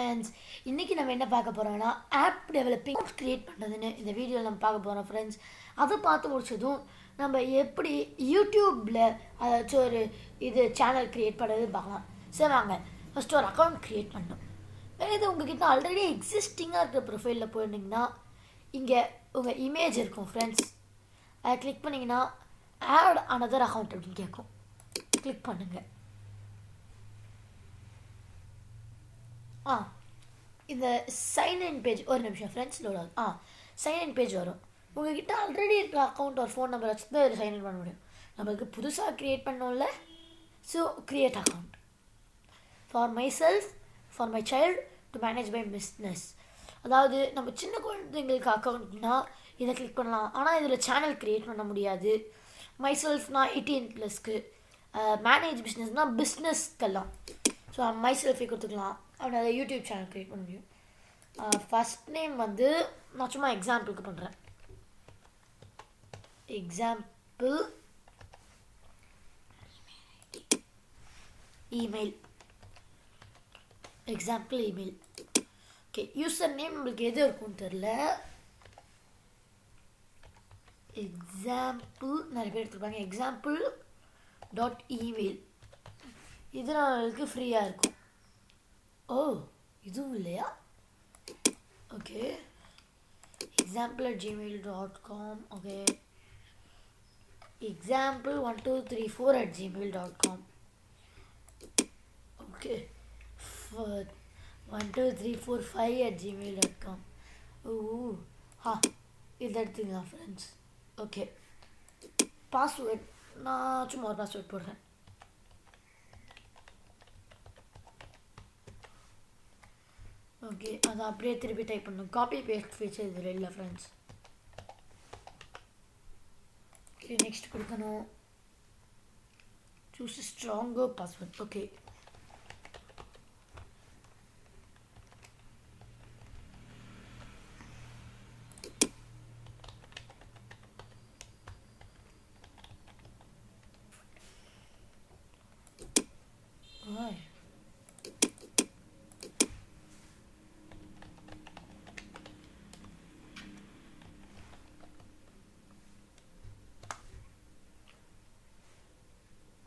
Friends இன்றைக்கி நம்ம என்ன பார்க்க போகிறோம்னா ஆப் டெவலப்பிங் க்ரியேட் பண்ணுறதுன்னு இந்த வீடியோவில் நம்ம பார்க்க போகிறோம் ஃப்ரெண்ட்ஸ் அதை பார்த்து முடிச்சதும் நம்ம எப்படி யூடியூப்பில் அதாச்சும் ஒரு இது சேனல் க்ரியேட் பண்ணுறது பார்க்கலாம். சரி வாங்க. ஃபஸ்ட்டு ஒரு அக்கௌண்ட் க்ரியேட் பண்ணணும். வேறு இது உங்ககிட்ட ஆல்ரெடி எக்ஸிஸ்டிங்காக இருக்கிற ப்ரொஃபைலில் போயிருந்தீங்கன்னா இங்கே உங்கள் இமேஜ் இருக்கும் ஃப்ரெண்ட்ஸ் அதை கிளிக் பண்ணிங்கன்னா ஆட் அனதர் அக்கௌண்ட் அப்படின்னு கேட்கும். கிளிக் பண்ணுங்கள் ஆ இந்த சைன் இன் பேஜ் ஒரு நிமிஷம் ஃப்ரெண்ட்ஸ் லோட் ஆ சைன் இன் பேஜ் வரும். உங்ககிட்ட ஆல்ரெடி இருக்கிற அக்கௌண்ட் ஒரு ஃபோன் நம்பர் வச்சு தான் இதில் சைன் இன் பண்ண முடியும். நம்மளுக்கு புதுசாக க்ரியேட் பண்ணோம்ல so create account for myself for my child to manage my business அதாவது நம்ம சின்ன குழந்தைங்களுக்கு அக்கௌண்ட்னா இதை கிளிக் பண்ணலாம். ஆனால் இதில் சேனல் க்ரியேட் பண்ண முடியாது. மை செல்ஃப்னா எயிட்டீன் ப்ளஸ்க்கு மேனேஜ் பிஸ்னஸ்னால் பிஸ்னஸ்க்கெல்லாம் ஸோ மை செல்ஃபே கொடுத்துக்கலாம். அப்படி அதை யூடியூப் சேனல் க்ரியேட் பண்ண முடியும். ஃபஸ்ட் நேம் வந்து நான் சும்மா எக்ஸாம்பிளுக்கு பண்ணுறேன் example email example email okay username நம்மளுக்கு எது இருக்கும்னு தெரில எக்ஸாம்பிள் நிறைய பேர் எடுத்துருப்பாங்க. எக்ஸாம்பிள் டாட் இமெயில் இது நம்மளுக்கு ஃப்ரீயாக இருக்கும். ஓ இதுவும் இல்லையா okay example at Gmail dot com okay example one two three four at Gmail dot com okay one two three four five at Gmail dot com ஓ ஹா இது எடுத்துக்கலாம் ஃப்ரெண்ட்ஸ் ஓகே பாஸ்வேர்ட் நான் சும்மா ஒரு பாஸ்வேர்ட் போடுறேன். ஓகே அதை அப்படியே திருப்பி டைப் பண்ணணும். காப்பி பேஸ்ட் ஃபீச்சர் இதில் இல்லை ஃப்ரெண்ட்ஸ் ஓகே நெக்ஸ்ட் கொடுக்கணும். Choose stronger password okay Why?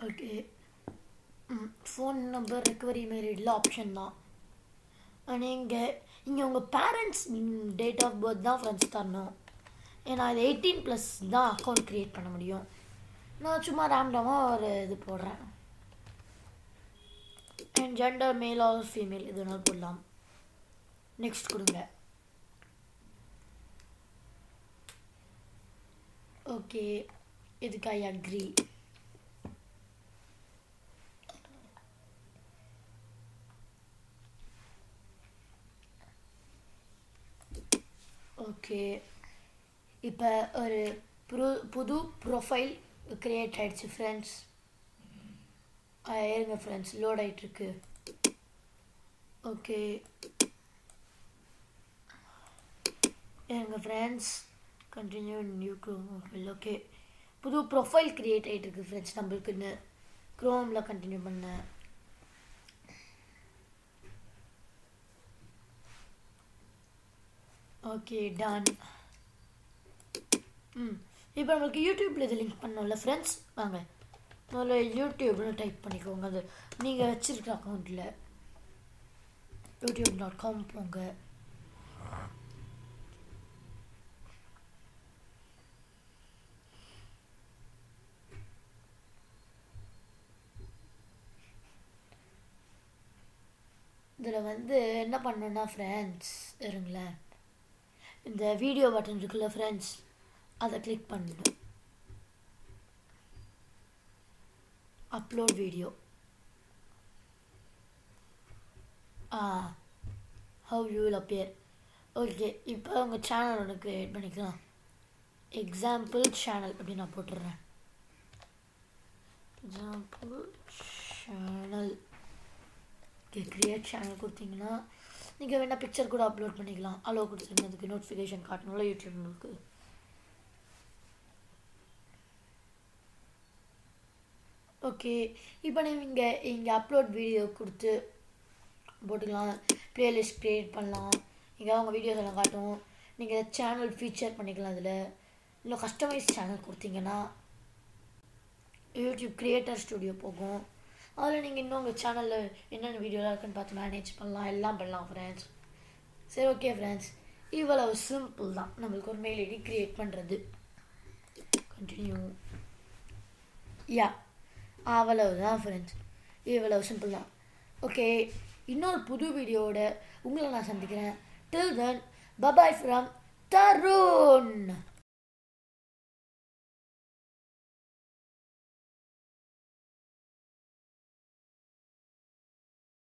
Okay phone number recovery மேரிடில் option தான். நீங்கள் இங்கே உங்கள் பேரண்ட்ஸ் டேட் ஆஃப் பர்த் தான் ஃப்ரெண்ட்ஸ் தரணும். ஏன்னா இது எயிட்டீன் ப்ளஸ் தான் அக்கௌண்ட் க்ரியேட் பண்ண முடியும். நான் சும்மா ரேண்டமாக ஒரு இது போடுறேன். And gender male or female இது வேணாலும் போடலாம். நெக்ஸ்ட் கொடுங்க. ஓகே இதுக்கு ஐ அக்ரி ஓகே. இப்போ ஒரு புது புது ப்ரொஃபைல் க்ரியேட் ஆகிடுச்சு ஃப்ரெண்ட்ஸ் இருங்க ஃப்ரெண்ட்ஸ் லோட் ஆகிட்டுருக்கு ஓகே. இருங்க friends continue new Chrome profile okay புது ப்ரொஃபைல் க்ரியேட் ஆகிட்டுருக்கு ஃப்ரெண்ட்ஸ் நம்மளுக்குன்னு. க்ரோமில் கண்டினியூ பண்ணேன் ஓகே டன் ம் இப்போ நம்மளுக்கு யூடியூப்பில் இது லிங்க் பண்ணோம்ல ஃப்ரெண்ட்ஸ் வாங்க. முதல்ல யூடியூப்னு டைப் பண்ணிக்கோங்க. அது நீங்கள் வச்சுருக்க அக்கௌண்ட்டில் யூடியூப் டாட் காம் போங்க. இதில் வந்து என்ன பண்ணணுன்னா ஃப்ரெண்ட்ஸ் இருங்களேன். இந்த வீடியோ பட்டன் இருக்குல்ல ஃப்ரெண்ட்ஸ் அதை கிளிக் பண்ணணும் upload video ah how you will appear okay இப்போ உங்கள் சேனல் ஒன்று க்ரியேட் பண்ணிக்கலாம். எக்ஸாம்பிள் சேனல் அப்படின்னு நான் போட்டுடுறேன் example channel okay create channel கொடுத்தீங்கன்னா நீங்கள் வேணால் பிக்சர் கூட அப்லோட் பண்ணிக்கலாம். அலோ கொடுத்துருங்க அதுக்கு நோட்டிஃபிகேஷன் காட்டணும்ல யூடியூப் உங்களுக்கு. ஓகே இப்போ நீங்கள் இங்கே அப்லோட் வீடியோ கொடுத்து போட்டுக்கலாம். ப்ளேலிஸ்ட் க்ரியேட் பண்ணலாம். இங்கே அவங்க வீடியோஸ் எல்லாம் காட்டும். நீங்கள் சேனல் ஃபீச்சர் பண்ணிக்கலாம் அதில். இல்லை கஸ்டமைஸ் சேனல் கொடுத்தீங்கன்னா யூடியூப் க்ரியேட்டர் ஸ்டுடியோ போகும். அதில் நீங்கள் இன்னும் உங்கள் சேனலில் என்னென்ன வீடியோலாம் இருக்குன்னு பார்த்து மேனேஜ் பண்ணலாம் எல்லாம் பண்ணலாம் ஃப்ரெண்ட்ஸ் சரி ஓகே ஃப்ரெண்ட்ஸ் இவ்வளவு சிம்பிள் தான். நம்மளுக்கு ஒரு மெயில் ஐடி க்ரியேட் பண்ணுறது கண்டினியூ யா அவ்வளவு தான் ஃப்ரெண்ட்ஸ் இவ்வளவு சிம்பிள் தான். ஓகே இன்னொரு புது வீடியோவோட உங்களை நான் சந்திக்கிறேன். Till then bye bye from Tarun